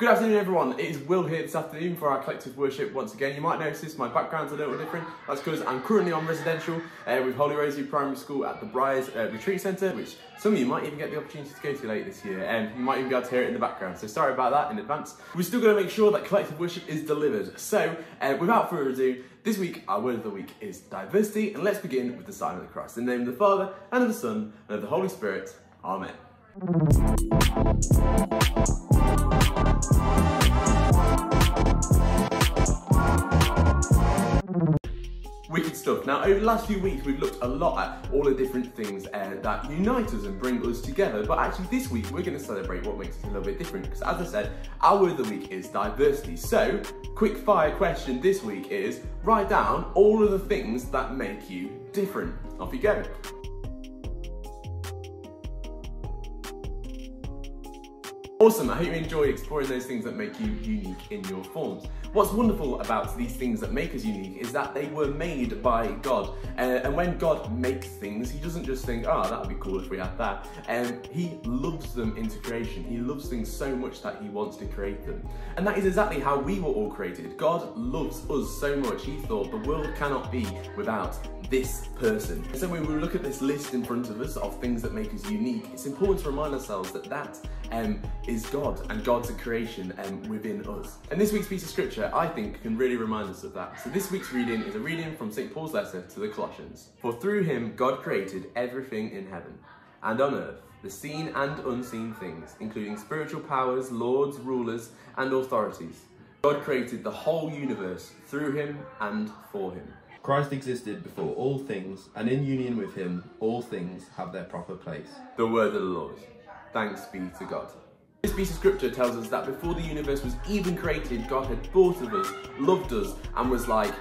Good afternoon everyone, it is Will here this afternoon for our collective worship once again. You might notice my background's a little different, that's because I'm currently on residential uh, with Holy Rosary Primary School at the Briars uh, Retreat Centre, which some of you might even get the opportunity to go to later this year, and you might even be able to hear it in the background, so sorry about that in advance. We're still going to make sure that collective worship is delivered, so uh, without further ado, this week our word of the week is diversity, and let's begin with the sign of the cross. In the name of the Father, and of the Son, and of the Holy Spirit, Amen. Wicked stuff. Now, over the last few weeks, we've looked a lot at all the different things uh, that unite us and bring us together. But actually, this week, we're going to celebrate what makes us a little bit different. Because as I said, our word of the week is diversity. So, quick fire question this week is write down all of the things that make you different. Off you go. Awesome, I hope you enjoy exploring those things that make you unique in your forms. What's wonderful about these things that make us unique is that they were made by God. Uh, and when God makes things, he doesn't just think, oh, that would be cool if we had that. Um, he loves them into creation. He loves things so much that he wants to create them. And that is exactly how we were all created. God loves us so much, he thought the world cannot be without this person. So when we look at this list in front of us of things that make us unique, it's important to remind ourselves that that um, is God and God's creation um, within us. And this week's piece of scripture, I think, can really remind us of that. So this week's reading is a reading from St. Paul's letter to the Colossians. For through him God created everything in heaven and on earth, the seen and unseen things, including spiritual powers, lords, rulers, and authorities. God created the whole universe through him and for him. Christ existed before all things, and in union with him, all things have their proper place. The word of the Lord. Thanks be to God. This piece of scripture tells us that before the universe was even created, God had thought of us, loved us, and was like,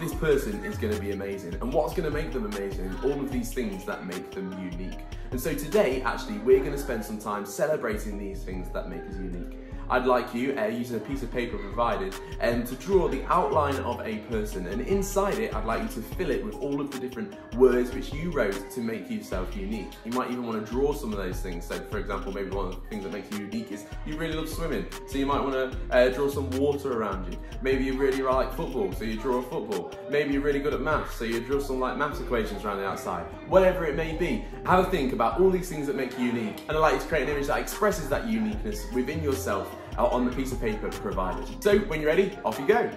this person is going to be amazing. And what's going to make them amazing all of these things that make them unique. And so today, actually, we're going to spend some time celebrating these things that make us unique. I'd like you, uh, using a piece of paper provided, um, to draw the outline of a person. And inside it, I'd like you to fill it with all of the different words which you wrote to make yourself unique. You might even want to draw some of those things. So, for example, maybe one of the things that makes you unique is you really love swimming. So you might want to uh, draw some water around you. Maybe you really like football, so you draw a football. Maybe you're really good at maths, so you draw some like maths equations around the outside. Whatever it may be, have a think about all these things that make you unique. And I'd like you to create an image that expresses that uniqueness within yourself on the piece of paper provided. So when you're ready, off you go.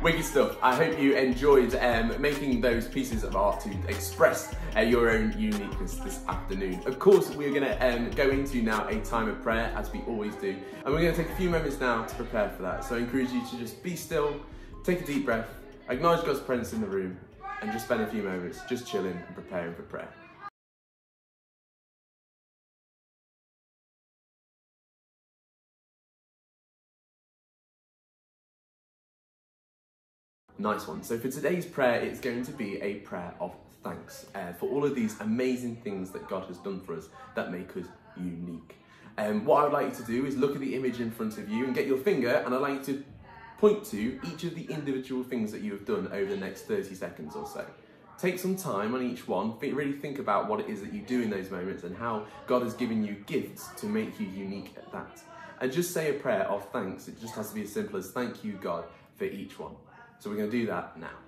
Wicked stuff. I hope you enjoyed um, making those pieces of art to express uh, your own uniqueness this afternoon. Of course, we're going to um, go into now a time of prayer, as we always do. And we're going to take a few moments now to prepare for that. So I encourage you to just be still, take a deep breath, acknowledge God's presence in the room, and just spend a few moments just chilling and preparing for prayer. Nice one. So for today's prayer, it's going to be a prayer of thanks uh, for all of these amazing things that God has done for us that make us unique. Um, what I would like you to do is look at the image in front of you and get your finger, and I'd like you to point to each of the individual things that you have done over the next 30 seconds or so. Take some time on each one, really think about what it is that you do in those moments and how God has given you gifts to make you unique at that. And just say a prayer of thanks. It just has to be as simple as thank you, God, for each one. So we're going to do that now.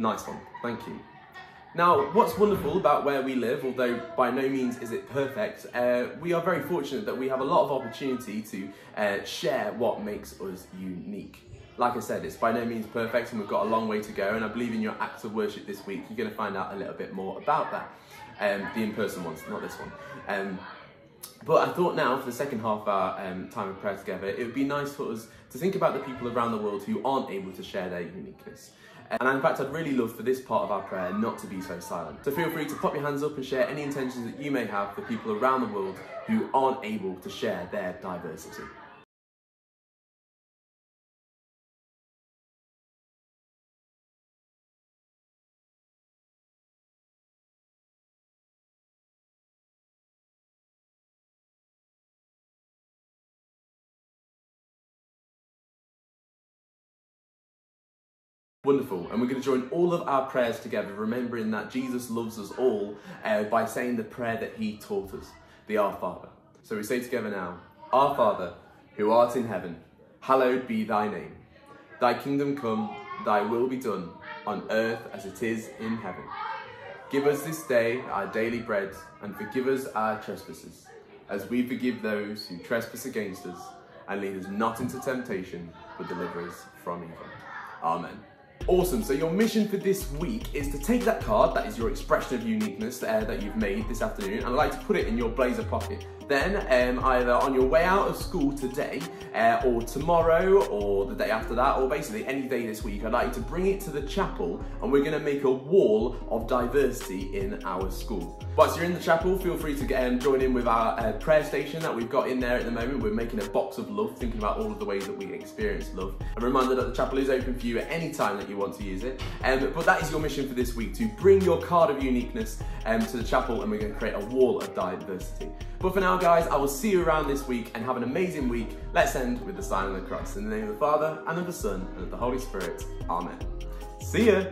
Nice one, thank you. Now, what's wonderful about where we live, although by no means is it perfect, uh, we are very fortunate that we have a lot of opportunity to uh, share what makes us unique. Like I said, it's by no means perfect and we've got a long way to go and I believe in your acts of worship this week, you're going to find out a little bit more about that. Um, the in-person ones, not this one. Um, but I thought now, for the second half of our um, time of prayer together, it would be nice for us to think about the people around the world who aren't able to share their uniqueness. And in fact, I'd really love for this part of our prayer not to be so silent. So feel free to pop your hands up and share any intentions that you may have for people around the world who aren't able to share their diversity. Wonderful. And we're going to join all of our prayers together, remembering that Jesus loves us all uh, by saying the prayer that he taught us, the Our Father. So we say together now, Our Father, who art in heaven, hallowed be thy name. Thy kingdom come, thy will be done, on earth as it is in heaven. Give us this day our daily bread, and forgive us our trespasses, as we forgive those who trespass against us. And lead us not into temptation, but deliver us from evil. Amen. Awesome, so your mission for this week is to take that card, that is your expression of uniqueness uh, that you've made this afternoon, and I'd like to put it in your blazer pocket. Then, um, either on your way out of school today, uh, or tomorrow, or the day after that, or basically any day this week, I'd like you to bring it to the chapel, and we're gonna make a wall of diversity in our school. Once you're in the chapel, feel free to um, join in with our uh, prayer station that we've got in there at the moment. We're making a box of love, thinking about all of the ways that we experience love. A reminder that the chapel is open for you at any time that you want to use it. Um, but that is your mission for this week, to bring your card of uniqueness um, to the chapel and we're gonna create a wall of diversity. But for now, guys, I will see you around this week and have an amazing week. Let's end with the sign of the cross. In the name of the Father, and of the Son, and of the Holy Spirit. Amen. See ya!